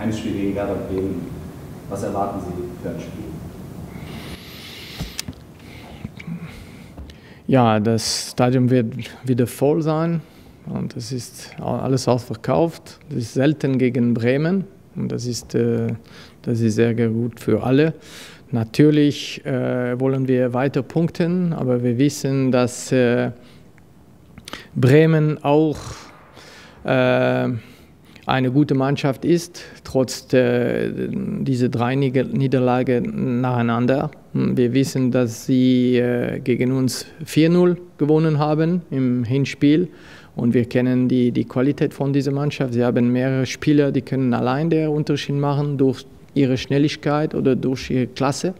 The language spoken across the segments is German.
Heimspiel gegen Werder Bremen. Was erwarten Sie für ein Spiel? Ja, das Stadion wird wieder voll sein und es ist alles ausverkauft. Das ist selten gegen Bremen und das ist, äh, das ist sehr gut für alle. Natürlich äh, wollen wir weiter punkten, aber wir wissen, dass äh, Bremen auch eine gute Mannschaft ist, trotz dieser drei Niederlagen nacheinander. Wir wissen, dass sie äh, gegen uns 4-0 gewonnen haben im Hinspiel und wir kennen die, die Qualität von dieser Mannschaft. Sie haben mehrere Spieler, die können allein den Unterschied machen durch ihre Schnelligkeit oder durch ihre Klasse.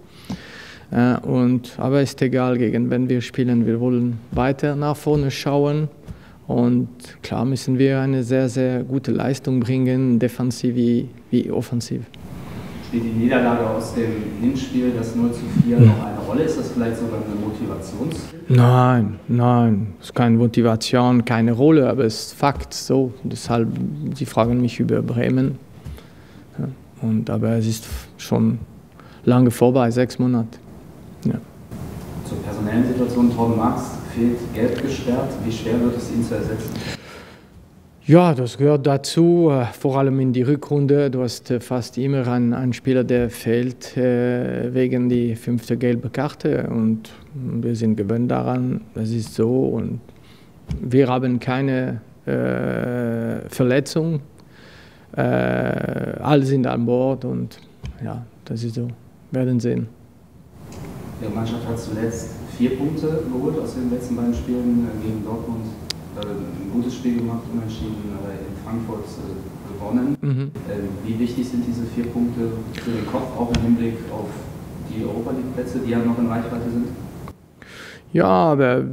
Äh, und, aber ist egal, gegen wen wir spielen. Wir wollen weiter nach vorne schauen. Und klar müssen wir eine sehr, sehr gute Leistung bringen, defensiv wie, wie offensiv. Spielt die Niederlage aus dem Hinspiel, das 0 zu 4, noch eine Rolle? Ist das vielleicht sogar eine Motivation? Nein, nein, es ist keine Motivation, keine Rolle, aber es ist Fakt so. Deshalb, Sie fragen mich über Bremen. Und, aber es ist schon lange vorbei, sechs Monate. Ja. Zur personellen Situation, Torben Marx fehlt gelb gesperrt. Wie schwer wird es, ihn zu ersetzen? Ja, das gehört dazu, äh, vor allem in die Rückrunde. Du hast äh, fast immer einen, einen Spieler, der fehlt äh, wegen der fünften gelben Karte. Und wir sind gewöhnt daran, das ist so. Und wir haben keine äh, Verletzung. Äh, alle sind an Bord und ja, das ist so. Wir werden sehen. Ihre Mannschaft hat zuletzt vier Punkte geholt aus den letzten beiden Spielen äh, gegen Dortmund. Äh, ein gutes Spiel gemacht, unentschieden äh, in Frankfurt gewonnen. Mhm. Ähm, wie wichtig sind diese vier Punkte für den Kopf, auch im Hinblick auf die Europa League-Plätze, die ja noch in Reichweite sind? Ja, aber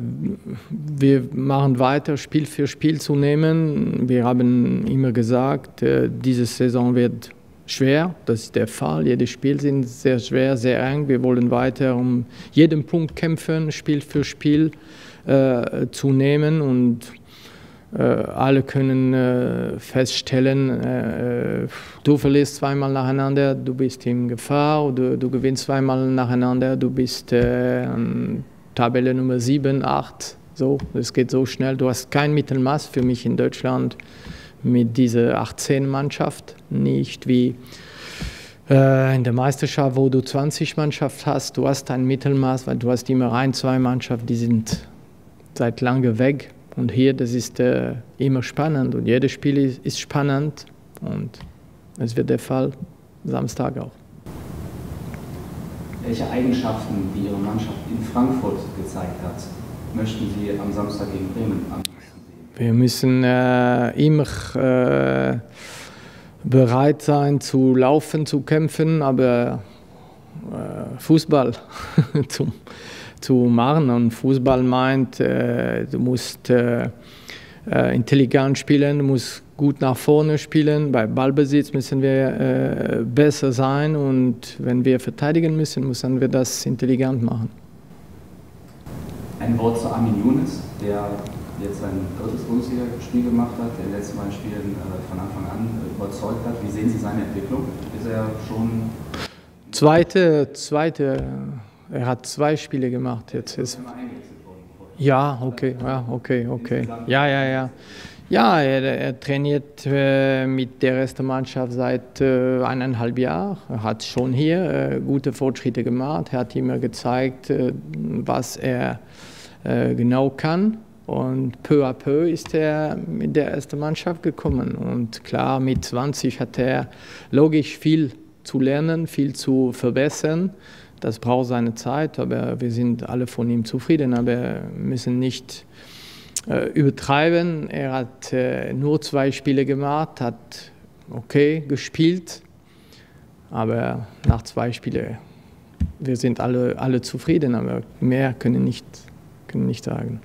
wir machen weiter, Spiel für Spiel zu nehmen. Wir haben immer gesagt, diese Saison wird schwer, das ist der Fall. Jedes Spiel sind sehr schwer, sehr eng. Wir wollen weiter um jeden Punkt kämpfen, Spiel für Spiel äh, zu nehmen und äh, alle können äh, feststellen, äh, äh, du verlierst zweimal nacheinander, du bist in Gefahr, du, du gewinnst zweimal nacheinander, du bist äh, Tabelle Nummer 7, 8, so, es geht so schnell. Du hast kein Mittelmaß für mich in Deutschland mit dieser 18-Mannschaft, nicht wie äh, in der Meisterschaft, wo du 20 Mannschaften hast. Du hast ein Mittelmaß, weil du hast immer ein, zwei Mannschaften, die sind seit lange weg. Und hier, das ist äh, immer spannend und jedes Spiel ist, ist spannend und es wird der Fall Samstag auch. Welche Eigenschaften, die Ihre Mannschaft in Frankfurt gezeigt hat, möchten Sie am Samstag gegen Bremen anbieten? Wir müssen äh, immer äh, bereit sein zu laufen, zu kämpfen, aber äh, Fußball zu, zu machen. Und Fußball meint, äh, du musst äh, äh, intelligent spielen, du musst gut nach vorne spielen. Bei Ballbesitz müssen wir besser sein und wenn wir verteidigen müssen, müssen wir das intelligent machen. Ein Wort zu Armin Younes, der jetzt sein drittes Bundesliga-Spiel gemacht hat, der in den letzten beiden Spielen äh, von Anfang an überzeugt hat. Wie sehen Sie seine Entwicklung? Ist er schon. Zweite, zweite, er hat zwei Spiele gemacht jetzt. Ist ja, okay, ja, okay, okay. Ja, ja, ja. Ja, er, er trainiert äh, mit der ersten Mannschaft seit äh, eineinhalb Jahren. Er hat schon hier äh, gute Fortschritte gemacht. Er hat immer gezeigt, äh, was er äh, genau kann. Und peu à peu ist er mit der ersten Mannschaft gekommen. Und klar, mit 20 hat er logisch viel zu lernen, viel zu verbessern. Das braucht seine Zeit, aber wir sind alle von ihm zufrieden. Aber wir müssen nicht äh, übertreiben. Er hat äh, nur zwei Spiele gemacht, hat okay gespielt, aber nach zwei Spielen, wir sind alle, alle zufrieden, aber mehr können nicht, können nicht sagen.